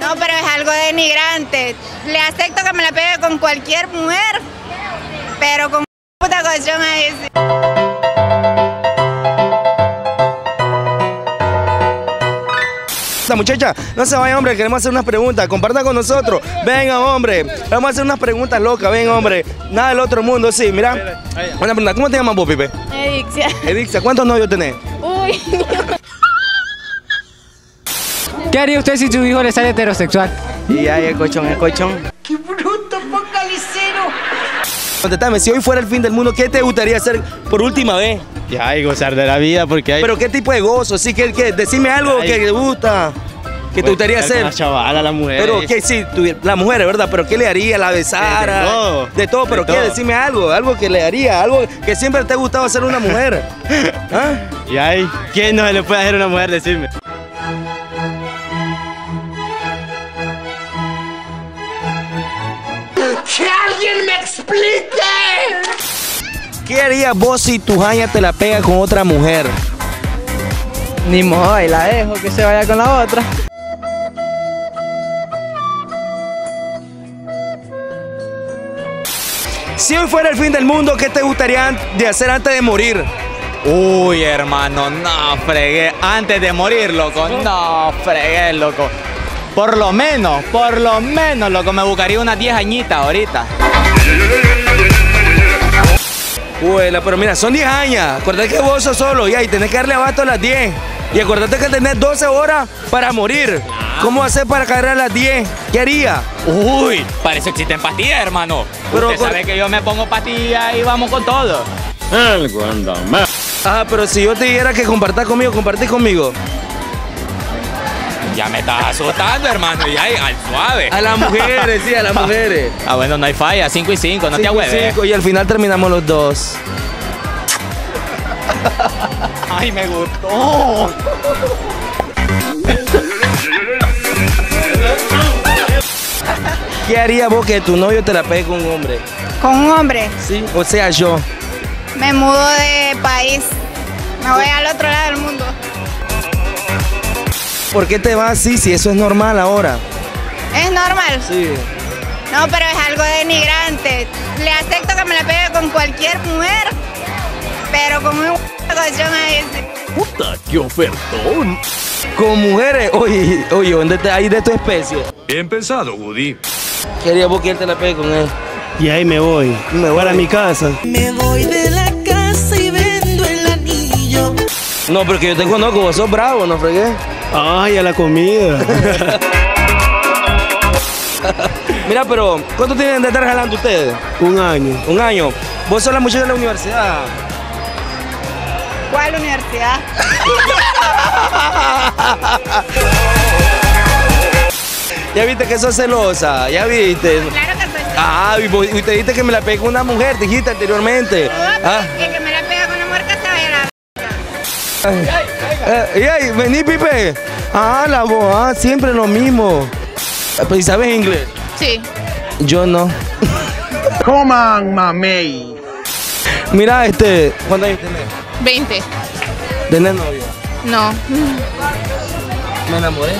No, pero es algo denigrante. Le acepto que me la pegue con cualquier mujer, pero con puta ahí sí. Esta muchacha, no se vaya, hombre, queremos hacer unas preguntas. Comparta con nosotros. Venga, hombre. Vamos a hacer unas preguntas locas, ven, hombre. Nada del otro mundo, sí, mira. Una pregunta, ¿cómo te llamas vos, Pipe? Edixia. Edixia, ¿cuántos novios tenés? Uy. ¿Qué haría usted si su hijo le sale heterosexual? Y ahí el colchón, el colchón. ¡Qué bruto, Contestame, si hoy fuera el fin del mundo, ¿qué te gustaría hacer por última vez? Ya, y gozar de la vida porque hay... ¿Pero qué tipo de gozo? Sí, que, que, decime algo Ay. que te gusta, que te gustaría hacer. La chavala, la mujer. Pero que sí, tuvi- la mujer, ¿verdad? Pero ¿qué le haría? ¿La besara? De todo. De todo, pero De ¿qué? todo. Decime algo, algo que le haría, algo que siempre te ha gustado hacer una mujer. ¿Ah? Y ahí, ¿quién no se le puede hacer a una mujer decirme? ¿Qué harías vos si tu jaña te la pega con otra mujer? Ni modo, y la dejo que se vaya con la otra. Si hoy fuera el fin del mundo, ¿qué te gustaría de hacer antes de morir? Uy, hermano, no fregué. Antes de morir, loco, no fregué, loco. Por lo menos, por lo menos, loco, me buscaría unas 10 añitas ahorita. Bueno, pero mira, son 10 años. Acordate que vos sos solo ya y tenés que darle abasto a las 10. Y acordate que tenés 12 horas para morir. ¿Cómo hacer para caer a las 10? ¿Qué haría? Uy, para eso existen pastillas, hermano. Pero Usted sabe que yo me pongo pastillas y vamos con todo. Ah, pero si yo te dijera que compartás conmigo, compartís conmigo. Ya me estás asustando, hermano, y ahí, al suave. A las mujeres, sí, a las mujeres. Ah, bueno, no hay falla, 5 y 5, no te Cinco y agüeves. cinco, y al final terminamos los dos. Ay, me gustó. ¿Qué haría vos que tu novio te la pegue con un hombre? Con un hombre. Sí. O sea, yo. Me mudo de país. Me voy al otro lado del mundo. ¿Por qué te vas así si eso es normal ahora? Es normal. Sí. No, pero es algo denigrante. Le acepto que me la pegue con cualquier mujer, pero con un colchón ahí sí. Con mujeres, oye, oye, ¿dónde te, hay de tu especie? Bien pensado, Woody. ¿Qué haría vos que él te la pegue con él? Y ahí me voy. Me voy. Para mi casa. Me voy de la casa y vendo el anillo. No, porque yo te conozco, vos sos bravo, ¿no fregué? Ay, a la comida. Mira, pero, ¿cuánto tienen de estar jalando ustedes? Un año. Un año. Vos sos la muchacha de la universidad. ¿Cuál universidad? Ya viste que sos celosa, ya viste. Claro que soy Ah, y, vos- y te dijiste que me la pegué con una mujer, dijiste anteriormente. Ah, que eh, vení, Pipe. Ah, la voz, ah, siempre lo mismo. Pues, ¿y ¿sabes inglés? Sí. Yo no. Coman mamey. Mira, este, ¿cuántos años tenés? 20. ¿Tenés novio? No. Me enamoré.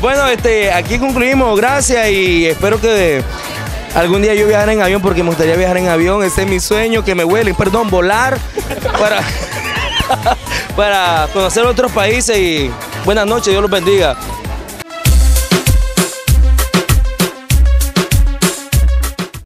Bueno, este, aquí concluimos. Gracias y espero que algún día yo viajara en avión porque me gustaría viajar en avión. Ese es mi sueño, que me huele, perdón, volar para, para conocer otros países y buenas noches, Dios los bendiga.